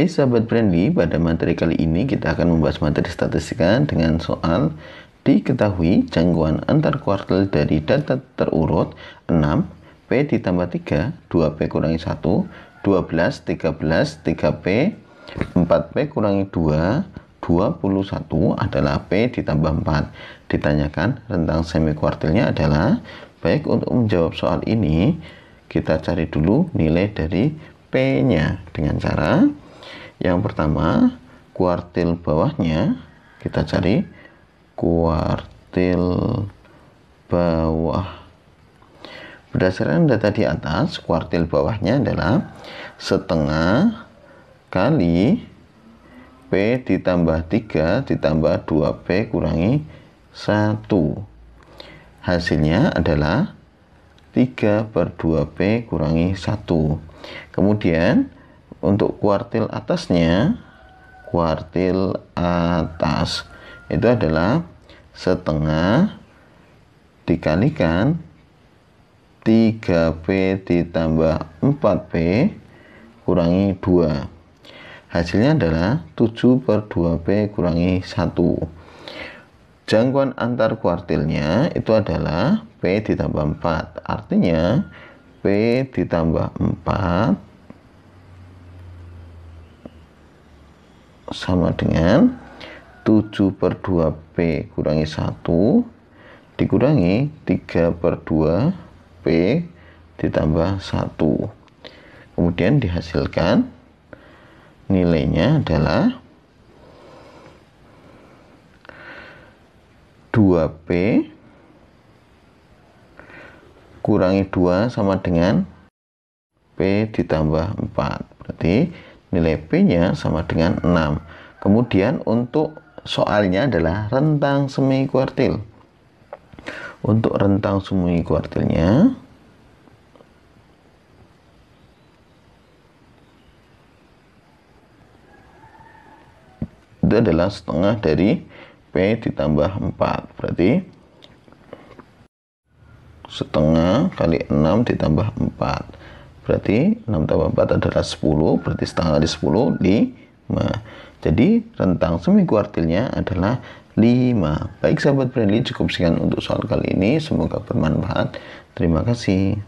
Hai sahabat Brandly, pada materi kali ini kita akan membahas materi statistika dengan soal diketahui jangkauan antar kuartil dari data terurut 6, P ditambah 3, 2P kurangi 1, 12, 13, 3P, 4P kurangi 2, 21 adalah P ditambah 4. Ditanyakan rentang semi kuartilnya adalah, baik untuk menjawab soal ini, kita cari dulu nilai dari P-nya dengan cara yang pertama, kuartil bawahnya kita cari kuartil bawah. Berdasarkan data di atas, kuartil bawahnya adalah setengah kali P ditambah 3 ditambah 2P kurangi 1. Hasilnya adalah 3 per 2P kurangi 1. Kemudian, untuk kuartil atasnya kuartil atas itu adalah setengah dikalikan 3P ditambah 4P kurangi 2 hasilnya adalah 7 per 2P kurangi 1 jangkauan antar kuartilnya itu adalah P ditambah 4 artinya P ditambah 4 sama dengan 7 per 2P kurangi 1 dikurangi 3 per 2P ditambah 1 kemudian dihasilkan nilainya adalah 2P kurangi 2 sama dengan P ditambah 4 berarti nilai P-nya sama dengan 6. Kemudian untuk soalnya adalah rentang semi kuartil. Untuk rentang semi kuartilnya itu adalah setengah dari P ditambah 4. Berarti setengah kali 6 ditambah 4 berarti 6 tambah 4 adalah 10 berarti setengah dari 10 5 jadi rentang semi kuartilnya adalah 5 baik sahabat friendly cukup sekian untuk soal kali ini. Semoga bermanfaat. Terima kasih